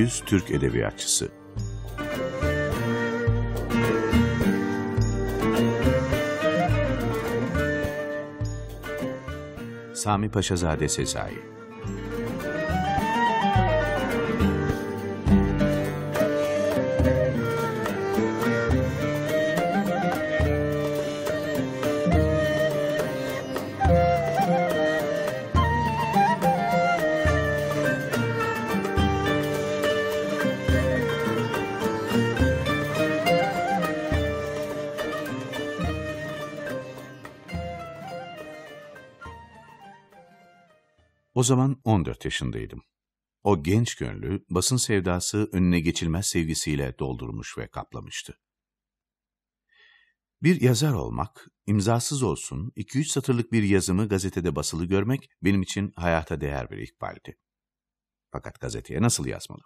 100 Türk Edebiyatçısı. Sami Paşazade Sezai O zaman 14 yaşındaydım. O genç gönlü basın sevdası önüne geçilmez sevgisiyle doldurmuş ve kaplamıştı. Bir yazar olmak, imzasız olsun, 2-3 satırlık bir yazımı gazetede basılı görmek benim için hayata değer bir ikbaldi. Fakat gazeteye nasıl yazmalı?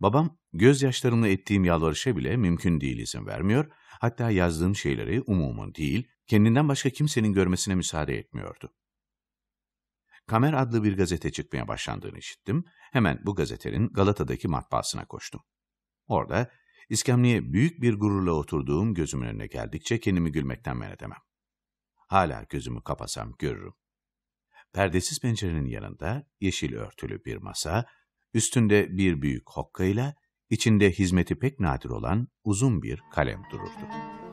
Babam, gözyaşlarımla ettiğim yalvarışa bile mümkün değil izin vermiyor, hatta yazdığım şeyleri umumun değil, kendinden başka kimsenin görmesine müsaade etmiyordu. Kamer adlı bir gazete çıkmaya başlandığını işittim. Hemen bu gazetenin Galata'daki matbaasına koştum. Orada iskemliğe büyük bir gururla oturduğum gözümün önüne geldikçe kendimi gülmekten men edemem. Hala gözümü kapasam görürüm. Perdesiz pencerenin yanında yeşil örtülü bir masa, üstünde bir büyük hokkayla, içinde hizmeti pek nadir olan uzun bir kalem dururdu.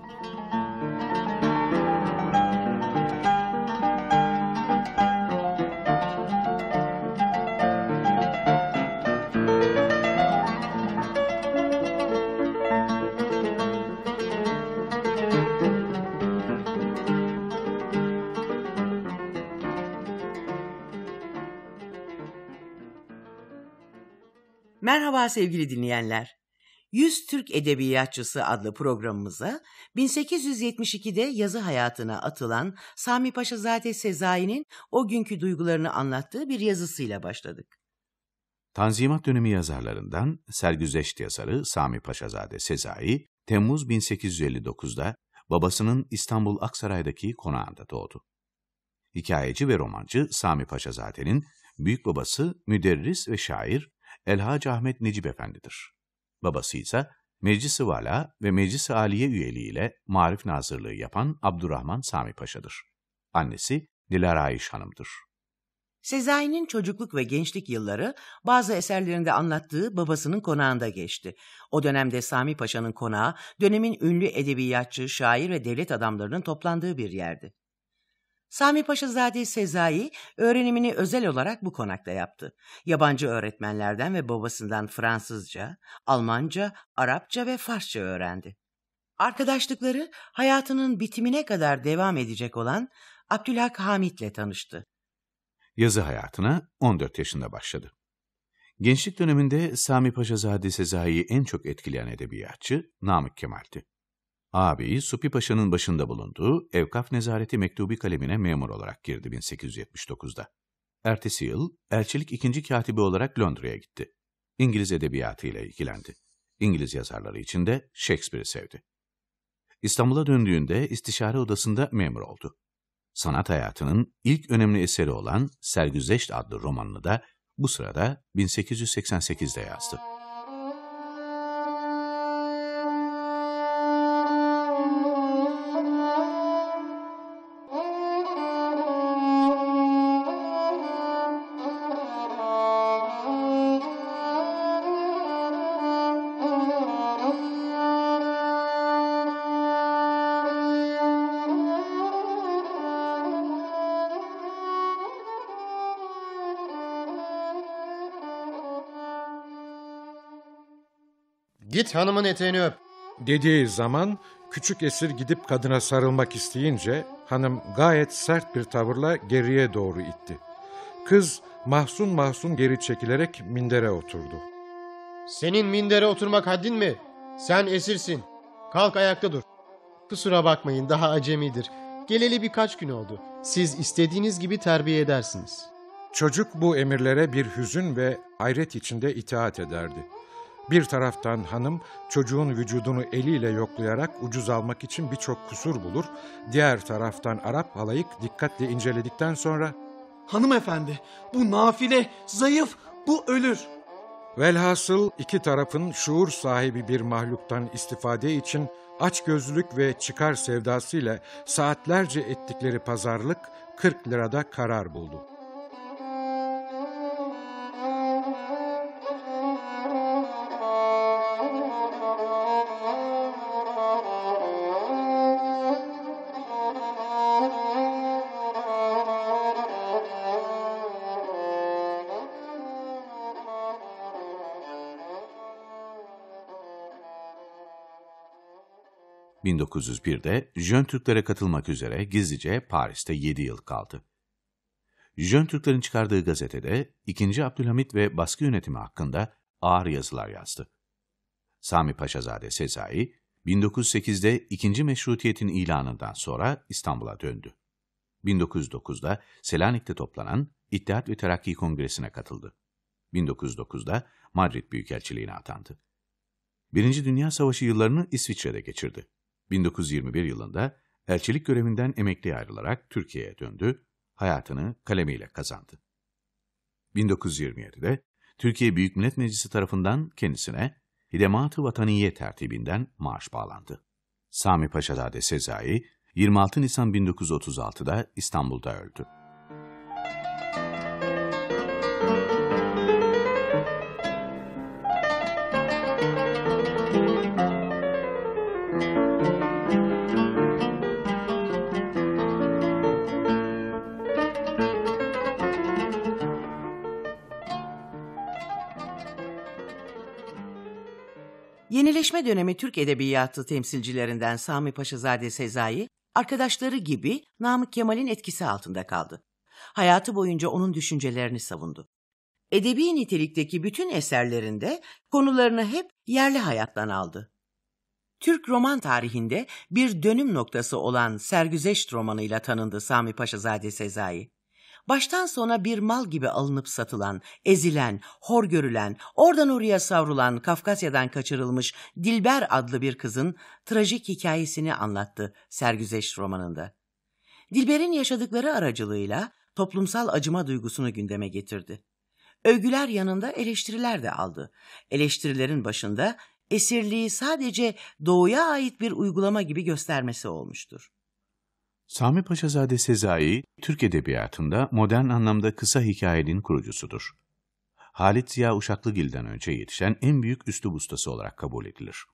Merhaba sevgili dinleyenler. 100 Türk Edebiyatçısı adlı programımıza 1872'de yazı hayatına atılan Sami Paşazade Sezai'nin o günkü duygularını anlattığı bir yazısıyla başladık. Tanzimat dönemi yazarlarından sergüzeşt yazarı Sami Paşazade Sezai, Temmuz 1859'da babasının İstanbul Aksaray'daki konağında doğdu. Hikayeci ve romancı Sami Paşazade'nin büyük babası müderris ve şair Elhac Ahmet Necip Efendi'dir. Babası ise Meclis-i Vala ve Meclis-i Aliye üyeliğiyle Marif Nazırlığı yapan Abdurrahman Sami Paşa'dır. Annesi Dilara Ayş Hanım'dır. Sezai'nin çocukluk ve gençlik yılları bazı eserlerinde anlattığı babasının konağında geçti. O dönemde Sami Paşa'nın konağı dönemin ünlü edebiyatçı, şair ve devlet adamlarının toplandığı bir yerdi. Sami Paşazade Sezai öğrenimini özel olarak bu konakta yaptı. Yabancı öğretmenlerden ve babasından Fransızca, Almanca, Arapça ve Farsça öğrendi. Arkadaşlıkları hayatının bitimine kadar devam edecek olan Abdülhak Hamit'le tanıştı. Yazı hayatına 14 yaşında başladı. Gençlik döneminde Sami Paşazade Sezai'yi en çok etkileyen edebiyatçı Namık Kemal'ti. Ağabeyi Supi Paşa'nın başında bulunduğu Evkaf Nezareti Mektubi kalemine memur olarak girdi 1879'da. Ertesi yıl elçilik ikinci katibi olarak Londra'ya gitti. İngiliz edebiyatı ile ilgilendi. İngiliz yazarları için de Shakespeare'i sevdi. İstanbul'a döndüğünde istişare odasında memur oldu. Sanat hayatının ilk önemli eseri olan Sergüzeşt adlı romanını da bu sırada 1888'de yazdı. Git hanımın eteğini öp. Dediği zaman küçük esir gidip kadına sarılmak isteyince hanım gayet sert bir tavırla geriye doğru itti. Kız mahzun mahzun geri çekilerek mindere oturdu. Senin mindere oturmak haddin mi? Sen esirsin. Kalk ayakta dur. Kusura bakmayın daha acemidir. Geleli birkaç gün oldu. Siz istediğiniz gibi terbiye edersiniz. Çocuk bu emirlere bir hüzün ve hayret içinde itaat ederdi. Bir taraftan hanım çocuğun vücudunu eliyle yoklayarak ucuz almak için birçok kusur bulur. Diğer taraftan Arap halayık dikkatle inceledikten sonra Hanımefendi bu nafile, zayıf, bu ölür. Velhasıl iki tarafın şuur sahibi bir mahluktan istifade için açgözlülük ve çıkar sevdasıyla saatlerce ettikleri pazarlık 40 lirada karar buldu. 1901'de Jön Türklere katılmak üzere gizlice Paris'te 7 yıl kaldı. Jön Türklerin çıkardığı gazetede 2. Abdülhamit ve baskı yönetimi hakkında ağır yazılar yazdı. Sami Paşazade Sezai, 1908'de ikinci meşrutiyetin ilanından sonra İstanbul'a döndü. 1909'da Selanik'te toplanan İttihat ve Terakki Kongresi'ne katıldı. 1909'da Madrid Büyükelçiliğine atandı. Birinci Dünya Savaşı yıllarını İsviçre'de geçirdi. 1921 yılında elçilik görevinden emekli ayrılarak Türkiye'ye döndü, hayatını kalemiyle kazandı. 1927'de Türkiye Büyük Millet Meclisi tarafından kendisine Hidemat-ı Vataniye tertibinden maaş bağlandı. Sami Paşazade Sezai, 26 Nisan 1936'da İstanbul'da öldü. 'Yenileşme dönemi Türk Edebiyatı temsilcilerinden Sami Paşazade Sezai, arkadaşları gibi Namık Kemal'in etkisi altında kaldı. Hayatı boyunca onun düşüncelerini savundu. Edebi nitelikteki bütün eserlerinde konularını hep yerli hayattan aldı. Türk roman tarihinde bir dönüm noktası olan Sergüzeşt romanıyla tanındı Sami Paşazade Sezai baştan sona bir mal gibi alınıp satılan, ezilen, hor görülen, oradan oraya savrulan Kafkasya'dan kaçırılmış Dilber adlı bir kızın trajik hikayesini anlattı Sergüzeş romanında. Dilber'in yaşadıkları aracılığıyla toplumsal acıma duygusunu gündeme getirdi. Övgüler yanında eleştiriler de aldı. Eleştirilerin başında esirliği sadece doğuya ait bir uygulama gibi göstermesi olmuştur. Sami Paşazade Sezai, Türk Edebiyatı'nda modern anlamda kısa hikayenin kurucusudur. Halit Ziya Uşaklıgil'den önce yetişen en büyük üslub ustası olarak kabul edilir.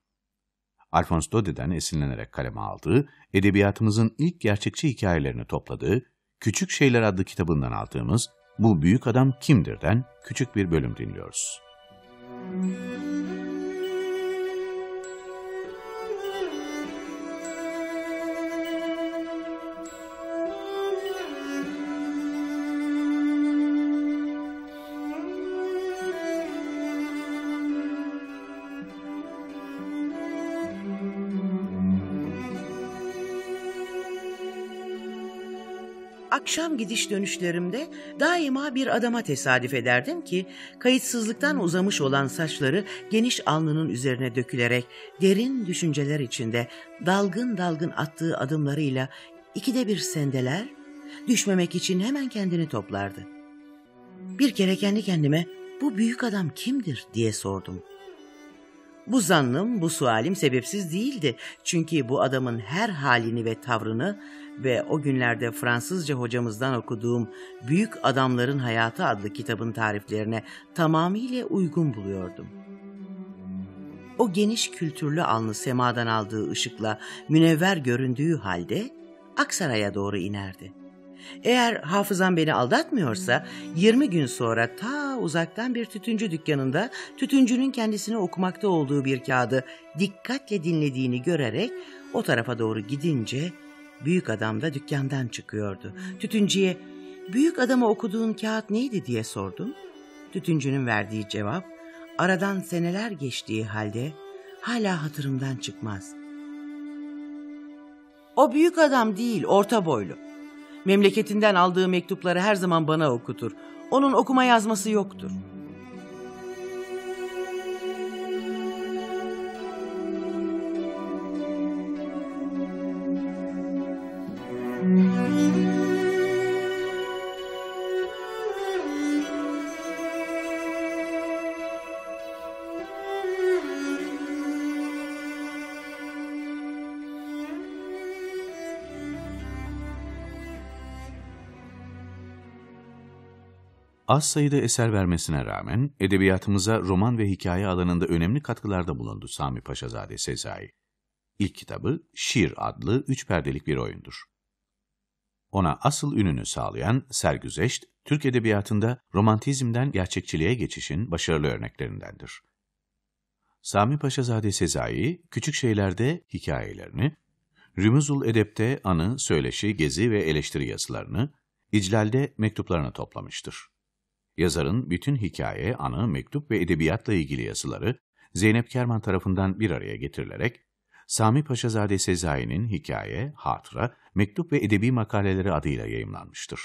Alphonse Daude'den esinlenerek kaleme aldığı, edebiyatımızın ilk gerçekçi hikayelerini topladığı, Küçük Şeyler adlı kitabından aldığımız Bu Büyük Adam Kimdir'den küçük bir bölüm dinliyoruz. Müzik Akşam gidiş dönüşlerimde daima bir adama tesadüf ederdim ki kayıtsızlıktan uzamış olan saçları geniş alnının üzerine dökülerek derin düşünceler içinde dalgın dalgın attığı adımlarıyla ikide bir sendeler, düşmemek için hemen kendini toplardı. Bir kere kendi kendime bu büyük adam kimdir diye sordum. Bu zannım, bu sualim sebepsiz değildi. Çünkü bu adamın her halini ve tavrını ve o günlerde Fransızca hocamızdan okuduğum Büyük Adamların Hayatı adlı kitabın tariflerine tamamıyla uygun buluyordum. O geniş kültürlü alnı semadan aldığı ışıkla münevver göründüğü halde Aksaray'a doğru inerdi. Eğer hafızam beni aldatmıyorsa 20 gün sonra ta uzaktan bir tütüncü dükkanında tütüncünün kendisini okumakta olduğu bir kağıdı dikkatle dinlediğini görerek o tarafa doğru gidince büyük adam da dükkandan çıkıyordu. Tütüncüye büyük adamı okuduğun kağıt neydi diye sordum. Tütüncünün verdiği cevap aradan seneler geçtiği halde hala hatırımdan çıkmaz. O büyük adam değil, orta boylu. Memleketinden aldığı mektupları her zaman bana okutur. Onun okuma yazması yoktur. Az sayıda eser vermesine rağmen edebiyatımıza roman ve hikaye alanında önemli katkılarda bulundu Sami Paşazade Sezai. İlk kitabı Şiir adlı üç perdelik bir oyundur. Ona asıl ününü sağlayan Sergüzeşt, Türk edebiyatında romantizmden gerçekçiliğe geçişin başarılı örneklerindendir. Sami Paşazade Sezai, küçük şeylerde hikayelerini, Rümuzul Edep'te anı, söyleşi, gezi ve eleştiri yazılarını, İclal'de mektuplarını toplamıştır. Yazarın bütün hikaye, anı, mektup ve edebiyatla ilgili yazıları Zeynep Kerman tarafından bir araya getirilerek Sami Paşazade Sezai'nin hikaye, hatıra, mektup ve edebi makaleleri adıyla yayımlanmıştır.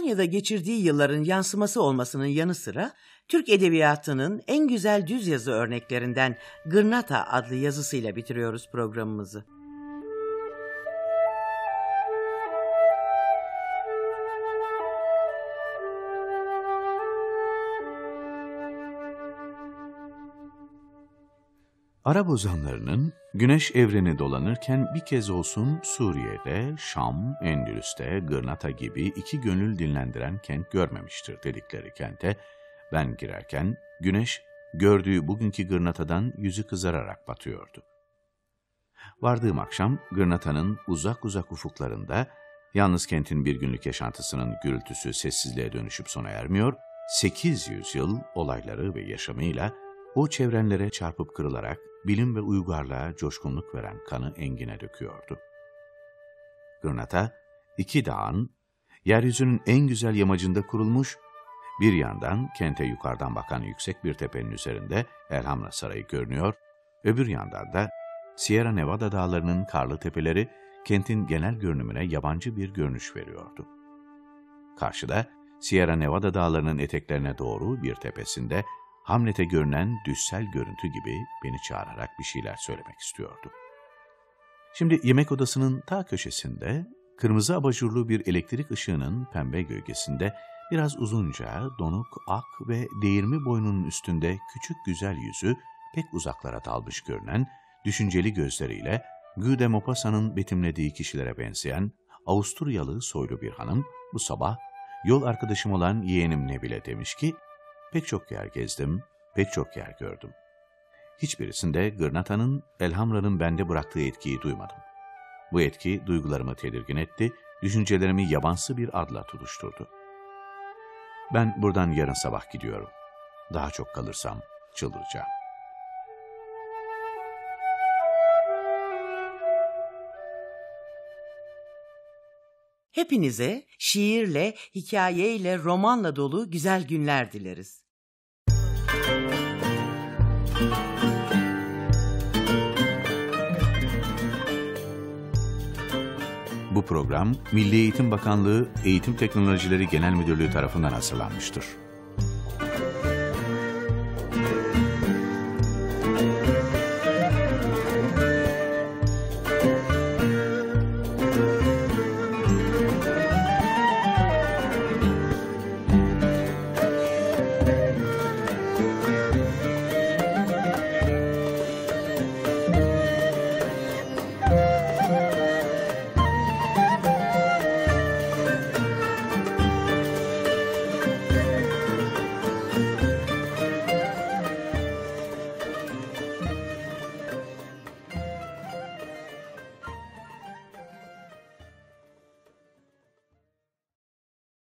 İspanya'da geçirdiği yılların yansıması olmasının yanı sıra Türk edebiyatının en güzel düz yazı örneklerinden Gırnata adlı yazısıyla bitiriyoruz programımızı. Arap ozanlarının güneş evreni dolanırken bir kez olsun Suriye'de, Şam, Endülüs'te, Gırnata gibi iki gönül dinlendiren kent görmemiştir dedikleri kente ben girerken güneş gördüğü bugünkü Gırnata'dan yüzü kızararak batıyordu. Vardığım akşam Gırnata'nın uzak uzak ufuklarında yalnız kentin bir günlük yaşantısının gürültüsü sessizliğe dönüşüp sona ermiyor, 800 yıl olayları ve yaşamıyla o çevrenlere çarpıp kırılarak bilim ve uygarlığa coşkunluk veren kanı engine döküyordu. Gırnata, iki dağın, yeryüzünün en güzel yamacında kurulmuş, bir yandan kente yukarıdan bakan yüksek bir tepenin üzerinde Elhamra Sarayı görünüyor, öbür yandan da Sierra Nevada dağlarının karlı tepeleri kentin genel görünümüne yabancı bir görünüş veriyordu. Karşıda Sierra Nevada dağlarının eteklerine doğru bir tepesinde Hamlet'e görünen düssel görüntü gibi beni çağırarak bir şeyler söylemek istiyordu. Şimdi yemek odasının ta köşesinde, kırmızı abajurlu bir elektrik ışığının pembe gölgesinde biraz uzunca, donuk, ak ve değirmi boynunun üstünde küçük güzel yüzü pek uzaklara dalmış görünen, düşünceli gözleriyle Guy de Maupassant'ın betimlediği kişilere benzeyen Avusturyalı soylu bir hanım bu sabah yol arkadaşım olan yeğenim Nebile demiş ki, Pek çok yer gezdim, pek çok yer gördüm. Hiçbirisinde Gırnata'nın, Elhamra'nın bende bıraktığı etkiyi duymadım. Bu etki duygularımı tedirgin etti, düşüncelerimi yabansı bir adla tutuşturdu. Ben buradan yarın sabah gidiyorum. Daha çok kalırsam çıldıracağım. Hepinize şiirle, hikayeyle, romanla dolu güzel günler dileriz. Bu program Milli Eğitim Bakanlığı Eğitim Teknolojileri Genel Müdürlüğü tarafından hazırlanmıştır.